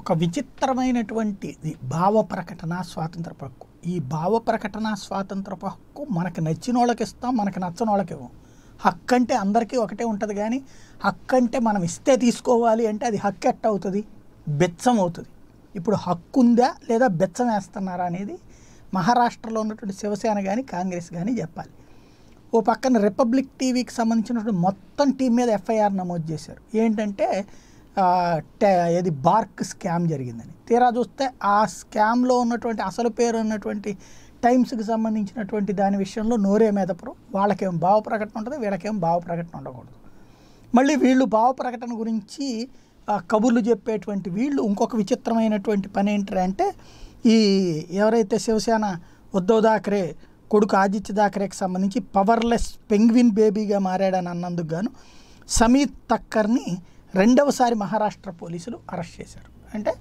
ఒక విచిత్రమైనటువంటి ఇది భావ ప్రకటన స్వాతంత్ర హక్కు. ఈ భావ ప్రకటన స్వాతంత్ర హక్కు మనకు నచ్చిన వాళ్ళకి ఇస్తాం మనకు నచ్చని వాళ్ళకి ఇవ్వం. హక్కు అంటే అందరికీ ఒకటే ఉంటుంది కానీ హక్కు అంటే మనం ఇస్తే తీసుకోవాలి అంటే అది హక్కు ఎట్ట అవుతుంది? బెచ్చం అవుతుంది. ఇప్పుడు హక్కు ఉందా లేదా బెచ్చం వేస్తున్నారా అనేది మహారాష్ట్రలో ఉన్నటువంటి శివసేన కానీ కాంగ్రెస్ కానీ చెప్పాలి. ఓ పక్కన రిపబ్లిక్ టీవీకి సంబంధించినటువంటి మొత్తం టీం మీద ఎఫ్ఐఆర్ నమోదు చేశారు. ఏంటంటే ఏది బార్క్ స్కామ్ జరిగిందని. తీరా చూస్తే ఆ స్కామ్లో ఉన్నటువంటి అసలు పేరు ఉన్నటువంటి టైమ్స్కి సంబంధించినటువంటి దాని విషయంలో నోరే మెదపరు. వాళ్ళకేం భావ ప్రకటన ఉంటుంది వీళ్ళకేం భావ ప్రకటన ఉండకూడదు. మళ్ళీ వీళ్ళు భావ ప్రకటన గురించి కబుర్లు చెప్పేటువంటి వీళ్ళు ఇంకొక విచిత్రమైనటువంటి పని ఏంటంటే ఈ ఎవరైతే శివసేన ఉద్ధవ్ దాక్రే కొడుకు ఆదిత్య దాక్రేకి సంబంధించి పవర్లెస్ పెంగ్విన్ బేబీగా మారాడని అన్నందుకు గాను సమీత్ తక్కర్ని రెండవసారి మహారాష్ట్ర పోలీసులు అరెస్ట్ చేశారు. అంటే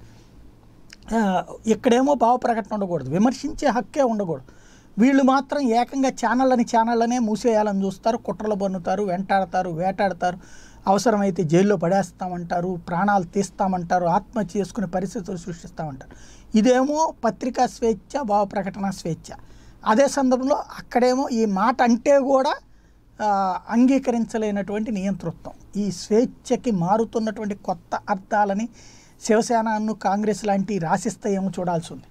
ఇక్కడేమో భావ ప్రకటన ఉండకూడదు విమర్శించే హక్కే ఉండకూడదు. వీళ్ళు మాత్రం ఏకంగా ఛానళ్ళని ఛానళ్ళనే మూసేయాలని చూస్తారు కుట్రలు పన్నుతారు వెంటాడతారు వేటాడతారు అవసరమైతే జైల్లో పడేస్తామంటారు ప్రాణాలు తీస్తామంటారు ఆత్మహత్య చేసుకునే పరిస్థితులు సృష్టిస్తామంటారు. ఇదేమో పత్రికా స్వేచ్ఛ భావ ప్రకటన స్వేచ్ఛ. అదే సందర్భంలో అక్కడేమో ఈ మాట అంటే కూడా అంగీకరించలేనటువంటి నియంతృత్వం. ఈ స్వేచ్ఛకి మారుతున్నటువంటి కొత్త అర్థాలని శివసేనను కాంగ్రెస్ లాంటి రాసిస్తాయేమో చూడాల్సి ఉంది.